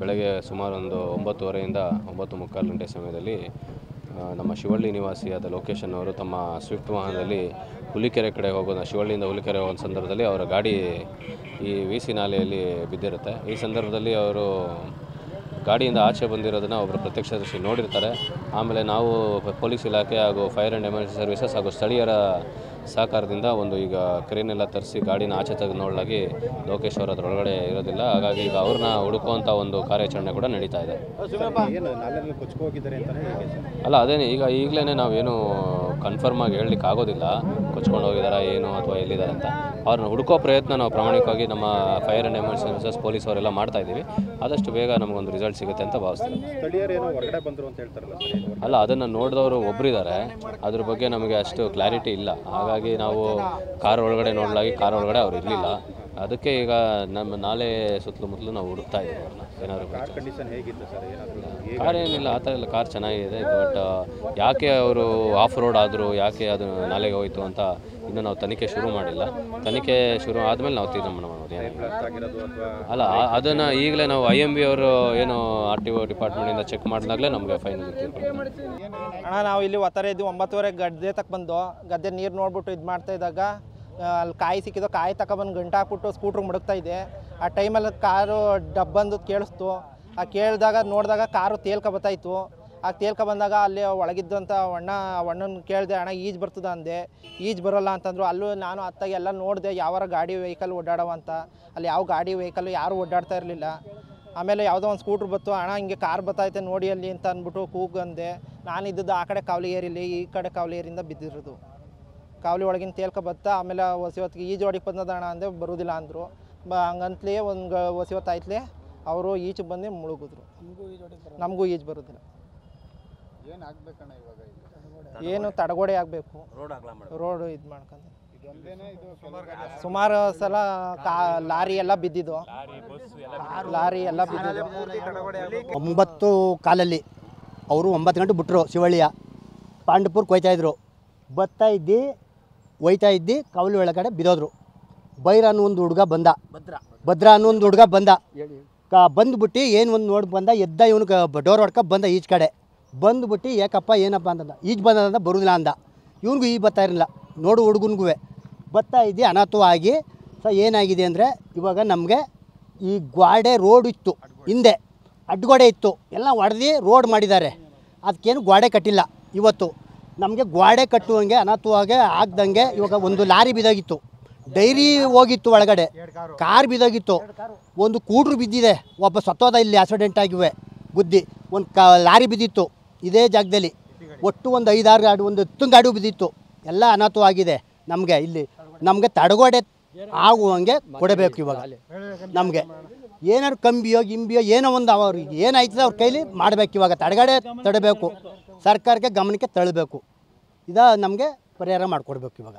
ಬೆಳಗ್ಗೆ ಸುಮಾರು ಒಂದು ಒಂಬತ್ತುವರೆಯಿಂದ ಒಂಬತ್ತು ಮುಕ್ಕಾಲು ಗಂಟೆ ಸಮಯದಲ್ಲಿ ನಮ್ಮ ಶಿವಳ್ಳಿ ನಿವಾಸಿಯಾದ ಲೊಕೇಶನ್ ಅವರು ತಮ್ಮ ಸ್ವಿಫ್ಟ್ ವಾಹನದಲ್ಲಿ ಹುಲಿಕೆರೆ ಕಡೆ ಹೋಗೋದು ಶಿವಳ್ಳಿಯಿಂದ ಹುಲಿಕೆರೆ ಹೋಗೋ ಸಂದರ್ಭದಲ್ಲಿ ಅವರ ಗಾಡಿ ಈ ವಿ ಸಿ ನಾಲೆಯಲ್ಲಿ ಬಿದ್ದಿರುತ್ತೆ. ಈ ಸಂದರ್ಭದಲ್ಲಿ ಅವರು ಗಾಡಿಯಿಂದ ಆಚೆ ಬಂದಿರೋದನ್ನು ಒಬ್ಬರು ಪ್ರತ್ಯಕ್ಷದರ್ಶಿ ನೋಡಿರ್ತಾರೆ. ಆಮೇಲೆ ನಾವು ಪೊಲೀಸ್ ಇಲಾಖೆ ಹಾಗೂ ಫೈರ್ ಆ್ಯಂಡ್ ಎಮರ್ಜೆನ್ಸಿ ಸರ್ವಿಸಸ್ ಹಾಗೂ ಸ್ಥಳೀಯರ ಸಹಕಾರದಿಂದ ಒಂದು ಈಗ ಕ್ರೇನೆಲ್ಲ ತರಿಸಿ ಗಾಡಿನ ಆಚೆ ತೆಗೆದು ನೋಡಲಾಗಿ ಲೋಕೇಶ್ ಅವರ ಅದರೊಳಗಡೆ ಇರೋದಿಲ್ಲ. ಹಾಗಾಗಿ ಈಗ ಅವ್ರನ್ನ ಹುಡುಕುವಂಥ ಒಂದು ಕಾರ್ಯಾಚರಣೆ ಕೂಡ ನಡೀತಾ ಇದೆ. ಅಲ್ಲ ಅದೇನೇ ಈಗ ಈಗಲೇ ನಾವೇನು ಕನ್ಫರ್ಮ್ ಆಗಿ ಹೇಳಲಿಕ್ಕೆ ಆಗೋದಿಲ್ಲ. ಕೊಚ್ಕೊಂಡು ಹೋಗಿದಾರಾ ಏನು ಅಥವಾ ಎಲ್ಲಿದ್ದಾರೆ ಅಂತ. ಅವ್ರನ್ನ ಹುಡುಕೋ ಪ್ರಯತ್ನ ನಾವು ಪ್ರಾಮಾಣಿಕವಾಗಿ ನಮ್ಮ ಫೈರ್ ಆ್ಯಂಡ್ ಎಮರ್ಜೆನ್ಸಸ್ ಪೊಲೀಸ್ ಅವರೆಲ್ಲ ಮಾಡ್ತಾ ಇದ್ದೀವಿ. ಆದಷ್ಟು ಬೇಗ ನಮಗೊಂದು ರಿಸಲ್ಟ್ ಸಿಗುತ್ತೆ ಅಂತ ಸರ್ ಅಲ್ಲ ಅದನ್ನು ನೋಡಿದವರು ಒಬ್ಬರಿದ್ದಾರೆ ಅದ್ರ ಬಗ್ಗೆ ನಮಗೆ ಅಷ್ಟು ಕ್ಲಾರಿಟಿ ಇಲ್ಲ. ಹಾಗಾಗಿ ನಾವು ಕಾರ್ ಒಳಗಡೆ ನೋಡಲಾಗಿ ಕಾರ್ ಒಳಗಡೆ ಅವ್ರು ಇರಲಿಲ್ಲ. ಅದಕ್ಕೆ ಈಗ ನಮ್ಮ ನಾಲೆ ಸುತ್ತಲೂ ಮುತ್ತಲು ನಾವು ಹುಡುಕ್ತಾ ಇದ್ದೀವಿ ಅವ್ರನ್ನ ಏನಾದ್ರು ಕಾರ್ ಕಂಡೀಷನ್ ಹೇಗಿತ್ತು ಸರ್? ಏನಾದರೂ ಕಾರ್ ಏನಿಲ್ಲ ಆ ಥರ ಇಲ್ಲ ಕಾರ್ ಚೆನ್ನಾಗಿದೆ ಬಟ್ ಯಾಕೆ ಅವರು ಆಫ್ ರೋಡ್ ಆದರೂ ಯಾಕೆ ಅದು ನಾಲೆಗೆ ಹೋಯಿತು ಅಂತ ಇನ್ನೂ ನಾವು ತನಿಖೆ ಶುರು ಮಾಡಿಲ್ಲ. ತನಿಖೆ ಶುರು ಆದಮೇಲೆ ನಾವು ತೀರ್ಮಾನ ಅಥವಾ ಅಲ್ಲ ಅದನ್ನು ಈಗಲೇ ನಾವು ಐ ಎಂ ಬಿ ಅವರು ಏನು ಆರ್ ಟಿ ಒ ಡಿಪಾರ್ಟ್ಮೆಂಟಿಂದ ಚೆಕ್ ಮಾಡಿದಾಗಲೇ ನಮಗೆ ಫೈನಲ್ ಅಣ್ಣ ನಾವು ಇಲ್ಲಿ ಒತ್ತಾರೆ ಇದ್ದು ಒಂಬತ್ತುವರೆ ಗದ್ದೆ ತಕ್ಕ ಬಂದು ಗದ್ದೆ ನೀರು ನೋಡ್ಬಿಟ್ಟು ಇದು ಮಾಡ್ತಾ ಇದ್ದಾಗ ಅಲ್ಲಿ ಕಾಯಿ ಸಿಕ್ಕಿದ್ದು, ಕಾಯಿ ತಗೊಬಂದು ಗಂಟೆ ಹಾಕ್ಬಿಟ್ಟು ಸ್ಕೂಟ್ರ್ ಮುಡುಕ್ತಾ ಇದೆ ಆ ಟೈಮಲ್ಲಿ ಕಾರು ಡಬ್ಬಂದು ಕೇಳಿಸ್ತು. ಆ ಕೇಳಿದಾಗ, ನೋಡಿದಾಗ ಕಾರು ತೇಲ್ಕ ಬತ್ತಾಯಿತು. ಆ ತೇಲ್ಕ ಬಂದಾಗ ಅಲ್ಲಿ ಒಳಗಿದ್ದಂಥ ಅಣ್ಣ ಅಣ್ಣನ ಕೇಳಿದೆ, ಅಣ್ಣ, ಈಜು ಬರ್ತದ? ಅಂದೆ. ಈಜು ಬರೋಲ್ಲ ಅಂತಂದ್ರು. ಅಲ್ಲೂ ನಾನು ಅತ್ತಾಗ ಎಲ್ಲ ನೋಡಿದೆ, ಯಾವಾರ ಗಾಡಿ ವೆಹಿಕಲ್ ಓಡಾಡವ? ಅಂತ. ಅಲ್ಲಿ ಯಾವ ಗಾಡಿ ವೆಹಿಕಲ್ ಯಾರು ಓಡಾಡ್ತಾ ಇರಲಿಲ್ಲ. ಆಮೇಲೆ ಯಾವುದೋ ಒಂದು ಸ್ಕೂಟ್ರ್ ಬತ್ತು ಅಣ್ಣ, ಹಿಂಗೆ ಕಾರ್ ಬತ್ತೈತೆ ನೋಡಿ ಅಲ್ಲಿ ಅಂತ ಅಂದ್ಬಿಟ್ಟು ಕೂಗಂದೆ ನಾನು ಇದ್ದದ್ದು ಆ ಕಡೆ ಕಾವಲಿ ಏರಿಲಿ ಈ ಕಡೆ ಕಾವಲಿ ಏರಿಂದ ಬಿದ್ದಿರೋದು. ಕಾವಲಿ ಒಳಗಿನ ತೇಲ್ಕ ಬತ್ತ ಆಮೇಲೆ ಹೊಸಿ ಹೊತ್ತಿಗೆ ಈಜು ಹೊಡಿಗೆ ಬಂದದ ಅಣ್ಣ ಅಂದೆ ಬರೋದಿಲ್ಲ ಅಂದರು. ಬ ಹಂಗಂತಲೇ ಒಂದು ಹೊಸಿ ಹೊತ್ತು ಆಯ್ತಲೇ ಅವರು ಈಚೆ ಬಂದು ಮುಳುಗಿದ್ರು. ನಮಗೂ ಈಜು ಬರೋದಿಲ್ಲ? ಏನು ತಡಗೋಡೆ. ಆಗಬೇಕು. ರೋಡ್ ಇದು ಮಾಡ್ಕೊಂಡು ಸುಮಾರು ಸಲ ಕಾ ಲಾರಿ ಎಲ್ಲ ಬಿದ್ದಿದ್ದು. ಲಾರಿ ಎಲ್ಲ ಬಿದ್ದಿದ್ದು. ಒಂಬತ್ತು ಕಾಲಲ್ಲಿ ಅವರು ಒಂಬತ್ತು ಗಂಟೆ ಬಿಟ್ಟರು ಶಿವಳ್ಳಿಯ. ಪಾಂಡಪುರ್ ಕೊಯ್ತಾ ಇದ್ರು. ಬತ್ತಾ ಇದ್ದು ಹೋಯ್ತಾ ಇದ್ದು ಕವಲು ಒಳಗಡೆ ಬಿರೋದ್ರು ಬೈರ ಅನ್ನೋ ಒಂದು ಹುಡುಗ ಬಂದ. ಭದ್ರ. ಅನ್ನೋ ಒಂದು ಹುಡುಗ ಬಂದ. ಕ ಬಂದ್ಬಿಟ್ಟು ಏನು ಒಂದು ನೋಡಿ ಬಂದ ಎದ್ದ ಇವನು ಡೋರ್ ಹೊಡ್ಕ ಬಂದ ಈಚ್ ಕಡೆ. ಬಂದ್ಬಿಟ್ಟು ಏಕಪ್ಪ ಏನಪ್ಪ ಅಂತಂದ. ಈಜ್ ಬಂದಂದ ಬರುದಿಲ್ಲ ಅಂದ. ಇವನಿಗೂ ಈ ಬರ್ತಾ ಇರಲಿಲ್ಲ. ನೋಡು ಹುಡುಗನಿಗೂ ಬರ್ತಾ ಇದ್ದು ಅನಾಥವಾಗಿ. ಸೊ ಏನಾಗಿದೆ ಅಂದರೆ ಇವಾಗ ನಮಗೆ ಈ ಗ್ವಾಡೆ ರೋಡ್ ಇತ್ತು. ಹಿಂದೆ. ಅಡ್ಗೋಡೆ ಇತ್ತು. ಎಲ್ಲ ಹೊಡೆದು ರೋಡ್ ಮಾಡಿದ್ದಾರೆ. ಅದಕ್ಕೇನು ಗ್ವಾಡೆ ಕಟ್ಟಿಲ್ಲ ಇವತ್ತು. ನಮಗೆ ಗ್ವಾಡೆ ಕಟ್ಟುವಂಗೆ ಹಾಗೆ ಆಗ್ದಂಗೆ ಇವಾಗ ಒಂದು ಲಾರಿ ಬಿದ್ದೋಗಿತ್ತು. ಡೈರಿ ಹೋಗಿತ್ತು ಒಳಗಡೆ. ಕಾರ್ ಬಿದ್ದೋಗಿತ್ತು. ಒಂದು ಕೂಡ್ರು ಬಿದ್ದಿದೆ. ಒಬ್ಬ ಸತ್ತೋದ ಇಲ್ಲಿ ಆಕ್ಸಿಡೆಂಟ್ ಆಗಿವೆ. ಬುದ್ಧಿ ಒಂದು ಕ, ಲಾರಿ ಬಿದ್ದಿತ್ತು. ಇದೇ ಜಾಗದಲ್ಲಿ. ಒಟ್ಟು ಒಂದು ಐದಾರು ಗಾಡು ಒಂದು ಹತ್ತು ಗಾಡು ಬಿದ್ದಿತ್ತು. ಎಲ್ಲ ಅನಾಥವಾಗಿದೆ ನಮಗೆ ಇಲ್ಲಿ. ನಮಗೆ ತಡಗೋಡೆ ಆಗುವಂಗೆ ಕೊಡಬೇಕು ಇವಾಗ. ನಮಗೆ. ಏನಾದ್ರು ಕಂಬಿಯೋ ಗಿಂಬಿಯೋ ಏನೋ ಒಂದು ಅವ್ರಿಗೆ ಏನಾಯ್ತದೆ ಅವ್ರ ಕೈಲಿ ಮಾಡಬೇಕು ಇವಾಗ. ತಡೆಗಡೆ ತಡಬೇಕು. ಸರ್ಕಾರಕ್ಕೆ ಗಮನಕ್ಕೆ ತಳ್ಳಬೇಕು. ಇದ ನಮಗೆ ಪರಿಹಾರ ಮಾಡಿಕೊಡ್ಬೇಕು ಇವಾಗ.